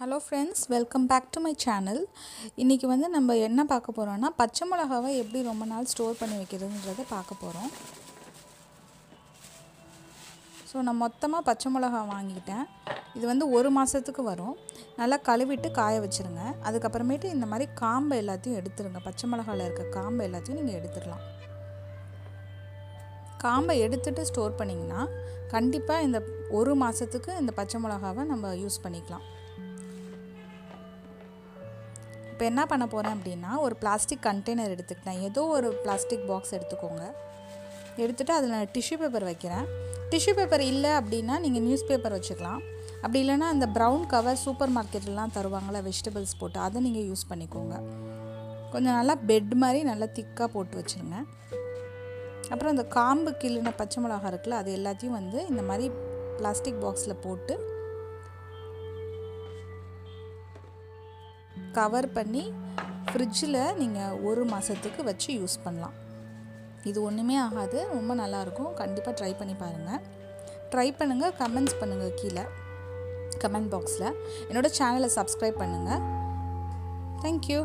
Hello friends welcome back to my channel இன்றைக்கி வந்து நம்ம என்ன பார்க்க போகிறோன்னா பச்சை மிளகாவை எப்படி ரொம்ப நாள் ஸ்டோர் பண்ணி வைக்கிறதுன்றதை பார்க்க போகிறோம் ஸோ நான் மொத்தமாக பச்சை மிளகா வாங்கிட்டேன் இது வந்து ஒரு மாதத்துக்கு வரும். நல்லா கழுவிட்டு காய வச்சுருங்க. அதுக்கப்புறமேட்டு இந்த மாதிரி காம்பை எல்லாத்தையும் எடுத்துருங்க. பச்சை மிளகாவில் இருக்க காம்பை எல்லாத்தையும் நீங்கள் எடுத்துடலாம். காம்பை எடுத்துகிட்டு ஸ்டோர் பண்ணிங்கன்னா கண்டிப்பாக இந்த ஒரு மாதத்துக்கு இந்த பச்சை மிளகாவை நம்ம யூஸ் பண்ணிக்கலாம். இப்போ என்ன பண்ண போகிறேன் அப்படின்னா ஒரு பிளாஸ்டிக் கண்டெய்னர் எடுத்துக்கிட்டேன். ஏதோ ஒரு பிளாஸ்டிக் பாக்ஸ் எடுத்துக்கோங்க. எடுத்துகிட்டு அதில் நான் டிஷ்யூ பேப்பர் வைக்கிறேன். டிஷ்யூ பேப்பர் இல்லை அப்படின்னா நீங்கள் நியூஸ் பேப்பர் வச்சுக்கலாம். அப்படி இல்லைன்னா அந்த ப்ரௌன் கவர் சூப்பர் மார்க்கெட்லலாம் தருவாங்களே வெஜிடபிள்ஸ் போட்டு அதை நீங்கள் யூஸ் பண்ணிக்கோங்க. கொஞ்சம் நல்லா பெட் மாதிரி நல்லா திக்காக போட்டு வச்சுருங்க. அப்புறம் அந்த காம்பு கிள்ளின பச்சை மிளகா இருக்குல்ல அது எல்லாத்தையும் வந்து இந்த மாதிரி பிளாஸ்டிக் பாக்ஸில் போட்டு கவர் பண்ணி ஃப்ரிட்ஜில் நீங்கள் ஒரு மாதத்துக்கு வச்சு யூஸ் பண்ணலாம். இது ஒன்றுமே ஆகாது ரொம்ப நல்லாயிருக்கும். கண்டிப்பாக ட்ரை பண்ணி பாருங்கள் ட்ரை பண்ணுங்கள் கமெண்ட்ஸ் பண்ணுங்கள் கீழே. கமெண்ட் பாக்ஸில் என்னோடய சேனலை சப்ஸ்கிரைப் பண்ணுங்கள் தேங்க்யூ